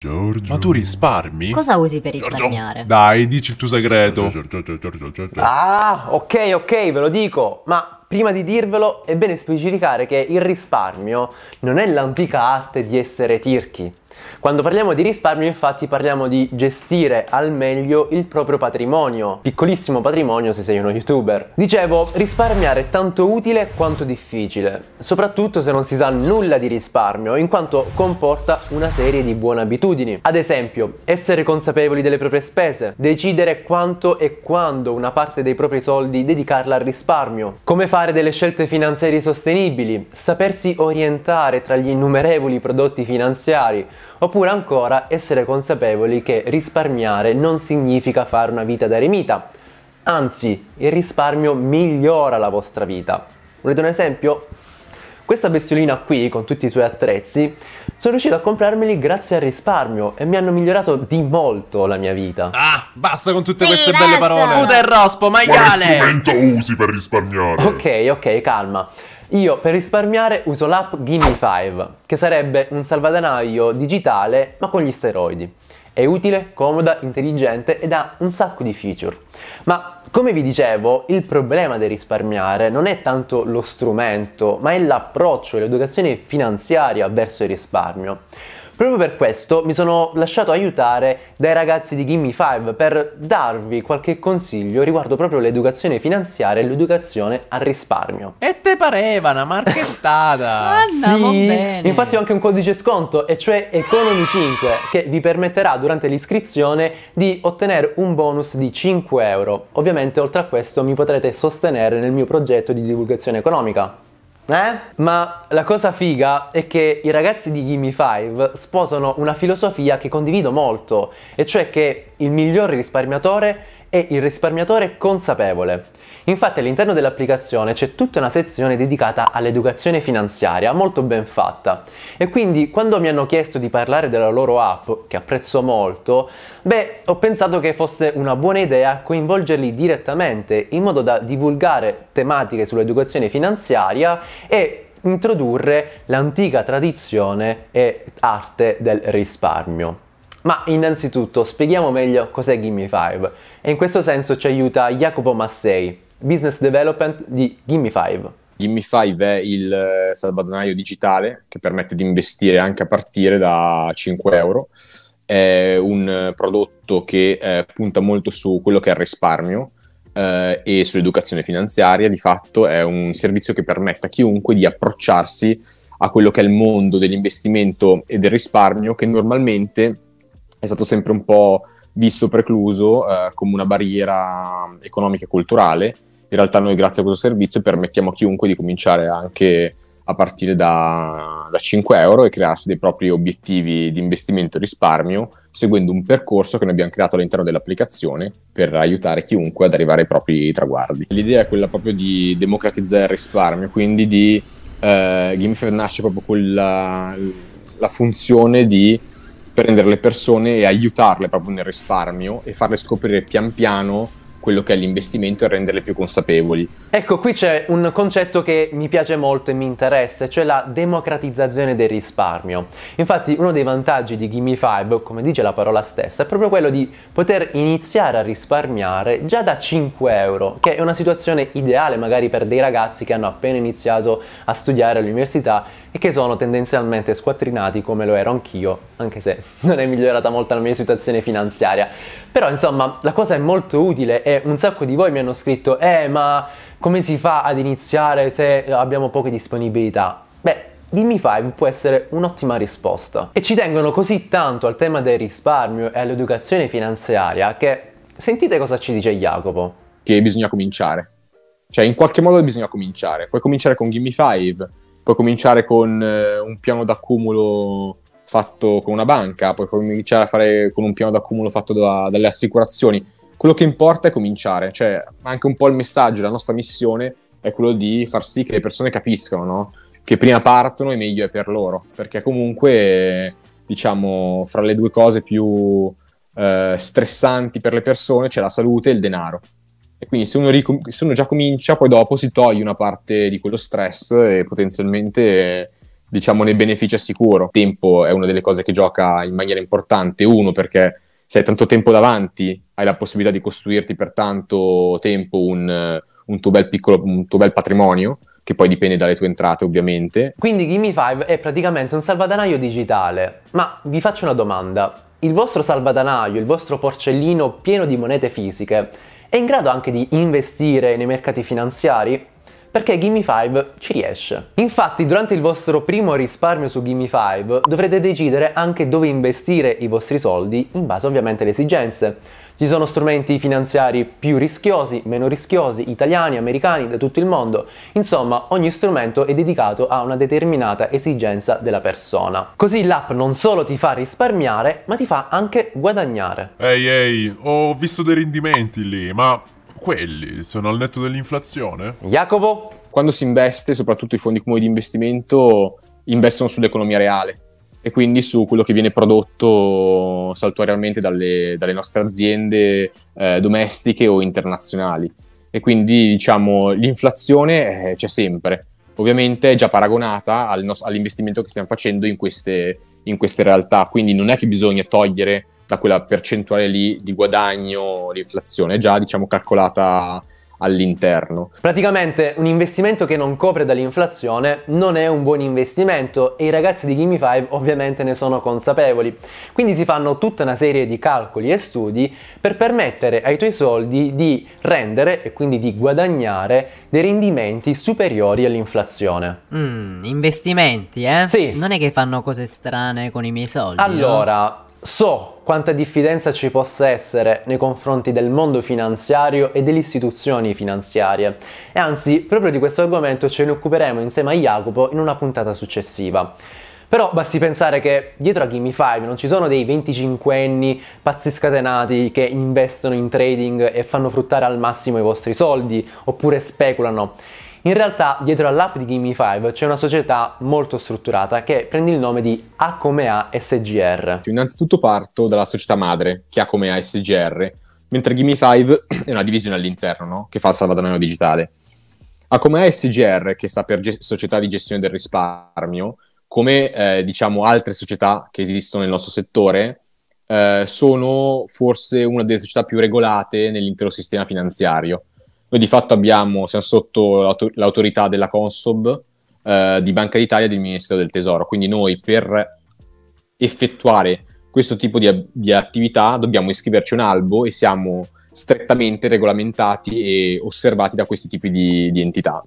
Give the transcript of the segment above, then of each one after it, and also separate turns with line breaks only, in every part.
Giorgio.
Ma tu risparmi?
Cosa usi per
Giorgio,
risparmiare?
Dai, dici il tuo segreto.
Giorgio, Giorgio, Giorgio, Giorgio.
Ah, ok, ok, ve lo dico, ma prima di dirvelo è bene specificare che il risparmio non è l'antica arte di essere tirchi. Quando parliamo di risparmio infatti parliamo di gestire al meglio il proprio patrimonio, piccolissimo patrimonio se sei uno youtuber. Dicevo, risparmiare è tanto utile quanto difficile, soprattutto se non si sa nulla di risparmio, in quanto comporta una serie di buone abitudini. Ad esempio, essere consapevoli delle proprie spese, decidere quanto e quando una parte dei propri soldi dedicarla al risparmio, come fare delle scelte finanziarie sostenibili, sapersi orientare tra gli innumerevoli prodotti finanziari, oppure ancora essere consapevoli che risparmiare non significa fare una vita da eremita. Anzi, il risparmio migliora la vostra vita. Volete un esempio? Questa bestiolina qui, con tutti i suoi attrezzi, sono riuscito a comprarmeli grazie al risparmio e mi hanno migliorato di molto la mia vita.
Ah, basta con tutte
Sì,
queste
basta.
belle parole.
Puta
e rospo,
Quale strumento usi per risparmiare?
Ok, ok, calma. Io per risparmiare uso l'app Gimme5, che sarebbe un salvadanaio digitale ma con gli steroidi. È utile, comoda, intelligente ed ha un sacco di feature. Ma come vi dicevo, il problema del risparmiare non è tanto lo strumento, ma è l'approccio e l'educazione finanziaria verso il risparmio. Proprio per questo mi sono lasciato aiutare dai ragazzi di Gimme 5 per darvi qualche consiglio riguardo proprio l'educazione finanziaria e l'educazione al risparmio.
E te pareva una marchettata.
Andiamo bene.
infatti ho anche un codice sconto, e cioè Economy5, che vi permetterà durante l'iscrizione di ottenere un bonus di 5 euro. Ovviamente oltre a questo mi potrete sostenere nel mio progetto di divulgazione economica. Eh? Ma la cosa figa è che i ragazzi di Gimme 5 sposano una filosofia che condivido molto, e cioè che il miglior risparmiatore è il risparmiatore consapevole. Infatti all'interno dell'applicazione c'è tutta una sezione dedicata all'educazione finanziaria, molto ben fatta. E quindi quando mi hanno chiesto di parlare della loro app, che apprezzo molto, beh, ho pensato che fosse una buona idea coinvolgerli direttamente in modo da divulgare tematiche sull'educazione finanziaria e introdurre l'antica tradizione e arte del risparmio. Ma innanzitutto spieghiamo meglio cos'è Gimme 5 e in questo senso ci aiuta Jacopo Massei, Business Development di Gimme 5.
Gimme5 è il eh, salvadanaio digitale che permette di investire anche a partire da 5 euro. È un eh, prodotto che eh, punta molto su quello che è il risparmio eh, e sull'educazione finanziaria. Di fatto è un servizio che permette a chiunque di approcciarsi a quello che è il mondo dell'investimento e del risparmio che normalmente è stato sempre un po' visto precluso eh, come una barriera economica e culturale in realtà noi grazie a questo servizio permettiamo a chiunque di cominciare anche a partire da, da 5 euro e crearsi dei propri obiettivi di investimento e risparmio seguendo un percorso che noi abbiamo creato all'interno dell'applicazione per aiutare chiunque ad arrivare ai propri traguardi. L'idea è quella proprio di democratizzare il risparmio, quindi di eh, Gamified nasce proprio con la, la funzione di prendere le persone e aiutarle proprio nel risparmio e farle scoprire pian piano quello che è l'investimento e renderle più consapevoli.
Ecco, qui c'è un concetto che mi piace molto e mi interessa, cioè la democratizzazione del risparmio. Infatti, uno dei vantaggi di Gimme 5, come dice la parola stessa, è proprio quello di poter iniziare a risparmiare già da 5 euro, che è una situazione ideale magari per dei ragazzi che hanno appena iniziato a studiare all'università e che sono tendenzialmente squattrinati come lo ero anch'io, anche se non è migliorata molto la mia situazione finanziaria. Però insomma, la cosa è molto utile e un sacco di voi mi hanno scritto "Eh, ma come si fa ad iniziare se abbiamo poche disponibilità?". Beh, Gimme 5 può essere un'ottima risposta. E ci tengono così tanto al tema del risparmio e all'educazione finanziaria che sentite cosa ci dice Jacopo.
Che bisogna cominciare. Cioè, in qualche modo bisogna cominciare. Puoi cominciare con Gimme 5, puoi cominciare con eh, un piano d'accumulo fatto con una banca, puoi cominciare a fare con un piano d'accumulo fatto da- dalle assicurazioni. Quello che importa è cominciare, cioè anche un po' il messaggio, la nostra missione è quello di far sì che le persone capiscano, no? Che prima partono e meglio è per loro, perché comunque, diciamo, fra le due cose più eh, stressanti per le persone c'è la salute e il denaro. E quindi se uno, ricom- se uno già comincia, poi dopo si toglie una parte di quello stress e potenzialmente diciamo ne beneficia sicuro. Il tempo è una delle cose che gioca in maniera importante, uno perché se hai tanto tempo davanti hai la possibilità di costruirti per tanto tempo un, un, tuo, bel piccolo, un tuo bel patrimonio, che poi dipende dalle tue entrate ovviamente.
Quindi Gimme5 è praticamente un salvadanaio digitale, ma vi faccio una domanda. Il vostro salvadanaio, il vostro porcellino pieno di monete fisiche, è in grado anche di investire nei mercati finanziari? Perché Gimme5 ci riesce. Infatti durante il vostro primo risparmio su Gimme5 dovrete decidere anche dove investire i vostri soldi in base ovviamente alle esigenze. Ci sono strumenti finanziari più rischiosi, meno rischiosi, italiani, americani, da tutto il mondo. Insomma, ogni strumento è dedicato a una determinata esigenza della persona. Così l'app non solo ti fa risparmiare, ma ti fa anche guadagnare.
Ehi ehi, ho visto dei rendimenti lì, ma quelli sono al netto dell'inflazione?
Jacopo?
Quando si investe, soprattutto i fondi comuni di investimento, investono sull'economia reale e quindi su quello che viene prodotto saltuariamente dalle, dalle nostre aziende eh, domestiche o internazionali. E quindi diciamo l'inflazione eh, c'è sempre. Ovviamente è già paragonata al no- all'investimento che stiamo facendo in queste, in queste realtà, quindi non è che bisogna togliere da quella percentuale lì di guadagno l'inflazione, è già diciamo calcolata all'interno.
Praticamente un investimento che non copre dall'inflazione non è un buon investimento e i ragazzi di Gimme5 ovviamente ne sono consapevoli. Quindi si fanno tutta una serie di calcoli e studi per permettere ai tuoi soldi di rendere e quindi di guadagnare dei rendimenti superiori all'inflazione.
Mm, investimenti, eh?
Sì.
Non è che fanno cose strane con i miei soldi.
Allora,
no?
So quanta diffidenza ci possa essere nei confronti del mondo finanziario e delle istituzioni finanziarie e anzi proprio di questo argomento ce ne occuperemo insieme a Jacopo in una puntata successiva. Però basti pensare che dietro a Gimme5 non ci sono dei 25enni pazzi scatenati che investono in trading e fanno fruttare al massimo i vostri soldi oppure speculano. In realtà dietro all'app di Gimme5 c'è una società molto strutturata che prende il nome di A come A SGR.
Innanzitutto parto dalla società madre che ha come A SGR, mentre Gimme5 è una divisione all'interno no? che fa il salvadanaio digitale. Ha come A SGR, che sta per ge- società di gestione del risparmio, come eh, diciamo altre società che esistono nel nostro settore, eh, sono forse una delle società più regolate nell'intero sistema finanziario noi di fatto abbiamo, siamo sotto l'autor- l'autorità della Consob, eh, di Banca d'Italia e del Ministero del Tesoro, quindi noi per effettuare questo tipo di, di attività dobbiamo iscriverci a un albo e siamo strettamente regolamentati e osservati da questi tipi di, di entità.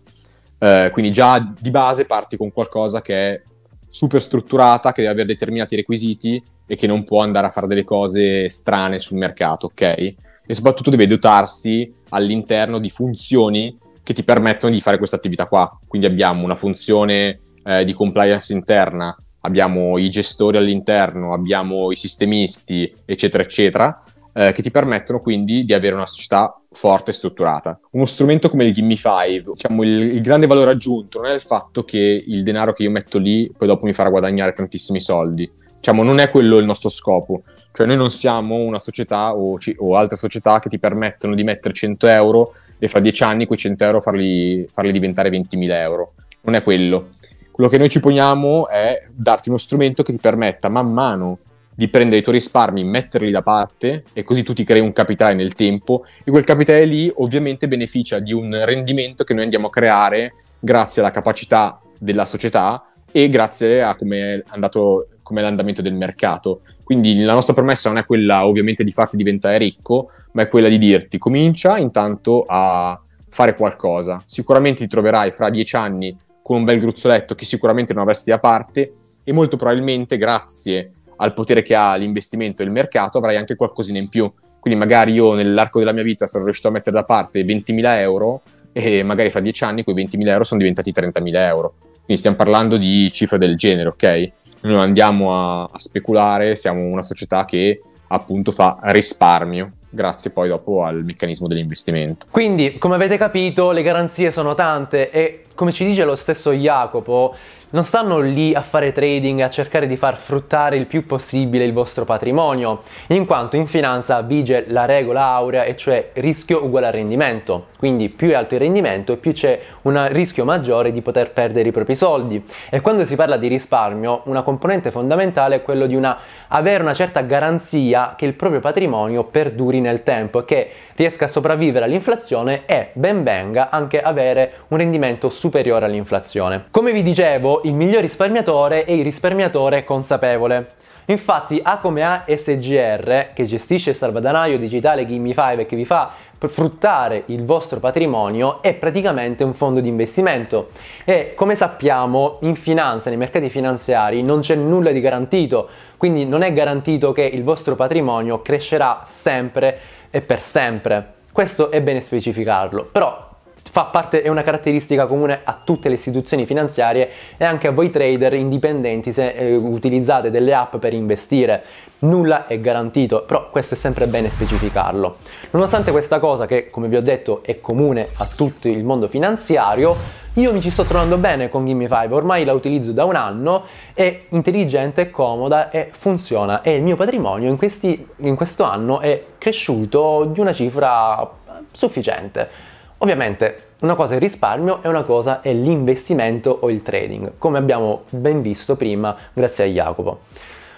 Eh, quindi già di base parti con qualcosa che è super strutturata, che deve avere determinati requisiti e che non può andare a fare delle cose strane sul mercato, ok? E soprattutto deve dotarsi all'interno di funzioni che ti permettono di fare questa attività qua. Quindi abbiamo una funzione eh, di compliance interna, abbiamo i gestori all'interno, abbiamo i sistemisti, eccetera, eccetera, eh, che ti permettono quindi di avere una società forte e strutturata. Uno strumento come il Gimme5, diciamo, il, il, grande valore aggiunto non è il fatto che il denaro che io metto lì poi dopo mi farà guadagnare tantissimi soldi. Diciamo, non è quello il nostro scopo. Cioè noi non siamo una società o, o, altre società che ti permettono di mettere 100 euro e fra 10 anni quei 100 euro farli, farli diventare 20.000 euro. Non è quello. Quello che noi ci poniamo è darti uno strumento che ti permetta man mano di prendere i tuoi risparmi, metterli da parte e così tu ti crei un capitale nel tempo e quel capitale lì ovviamente beneficia di un rendimento che noi andiamo a creare grazie alla capacità della società e grazie a come è andato come l'andamento del mercato. Quindi la nostra promessa non è quella ovviamente di farti diventare ricco, ma è quella di dirti comincia intanto a fare qualcosa. Sicuramente ti troverai fra dieci anni con un bel gruzzoletto che sicuramente non avresti da parte e molto probabilmente grazie al potere che ha l'investimento e il mercato avrai anche qualcosina in più. Quindi magari io nell'arco della mia vita sarò riuscito a mettere da parte 20.000 euro e magari fra dieci anni quei 20.000 euro sono diventati 30.000 euro. Quindi stiamo parlando di cifre del genere, ok? Noi non andiamo a, a speculare, siamo una società che appunto fa risparmio grazie poi dopo al meccanismo dell'investimento.
Quindi, come avete capito, le garanzie sono tante e come ci dice lo stesso Jacopo, non stanno lì a fare trading, a cercare di far fruttare il più possibile il vostro patrimonio, in quanto in finanza vige la regola aurea, e cioè rischio uguale a rendimento. Quindi più è alto il rendimento più c'è un rischio maggiore di poter perdere i propri soldi. E quando si parla di risparmio, una componente fondamentale è quello di una, avere una certa garanzia che il proprio patrimonio perduri nel tempo che riesca a sopravvivere all'inflazione e ben venga anche avere un rendimento superiore all'inflazione. Come vi dicevo, il miglior risparmiatore è il risparmiatore consapevole. Infatti A come A SGR, che gestisce il salvadanaio digitale Gimme5 e che vi fa fruttare il vostro patrimonio, è praticamente un fondo di investimento. E come sappiamo, in finanza, nei mercati finanziari, non c'è nulla di garantito, quindi non è garantito che il vostro patrimonio crescerà sempre e per sempre. Questo è bene specificarlo, però fa parte, è una caratteristica comune a tutte le istituzioni finanziarie e anche a voi trader indipendenti se eh, utilizzate delle app per investire. Nulla è garantito, però questo è sempre bene specificarlo. Nonostante questa cosa, che come vi ho detto è comune a tutto il mondo finanziario, io mi ci sto trovando bene con Gimme5, ormai la utilizzo da un anno, è intelligente, comoda e funziona e il mio patrimonio in, questi, in questo anno è cresciuto di una cifra sufficiente. Ovviamente una cosa è il risparmio e una cosa è l'investimento o il trading, come abbiamo ben visto prima grazie a Jacopo.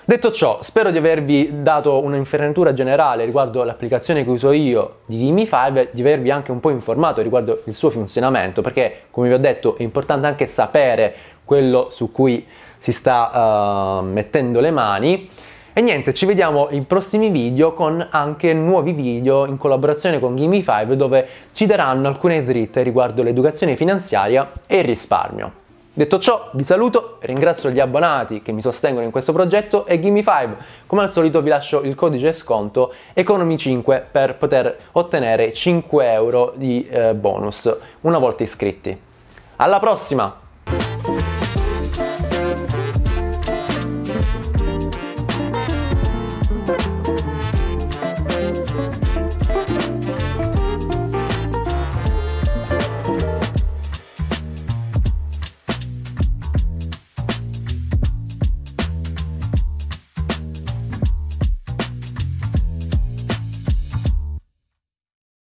Detto ciò, spero di avervi dato un'infarinatura generale riguardo l'applicazione che uso io di Gimme5, di avervi anche un po' informato riguardo il suo funzionamento, perché come vi ho detto è importante anche sapere quello su cui si sta uh, mettendo le mani. E niente, ci vediamo in prossimi video con anche nuovi video in collaborazione con Gimme5 dove ci daranno alcune dritte riguardo l'educazione finanziaria e il risparmio. Detto ciò, vi saluto, ringrazio gli abbonati che mi sostengono in questo progetto e Gimme5. Come al solito vi lascio il codice sconto Economy5 per poter ottenere 5 euro di eh, bonus una volta iscritti. Alla prossima!